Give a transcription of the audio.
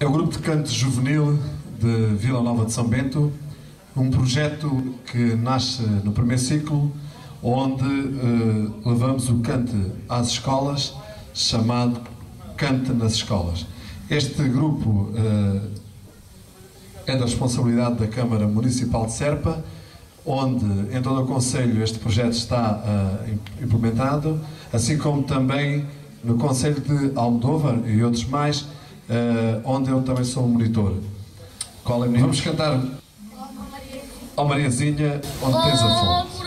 É o grupo de canto juvenil de Vila Nova de São Bento, um projeto que nasce no primeiro ciclo, onde eh, levamos o cante às escolas, chamado Cante nas Escolas. Este grupo eh, é da responsabilidade da Câmara Municipal de Serpa, onde em todo o Conselho este projeto está uh, implementado, assim como também no Conselho de Almodóvar e outros mais, onde eu também sou monitor. Qual é Vamos cantar Ó Mariazinha, onde tens a fonte.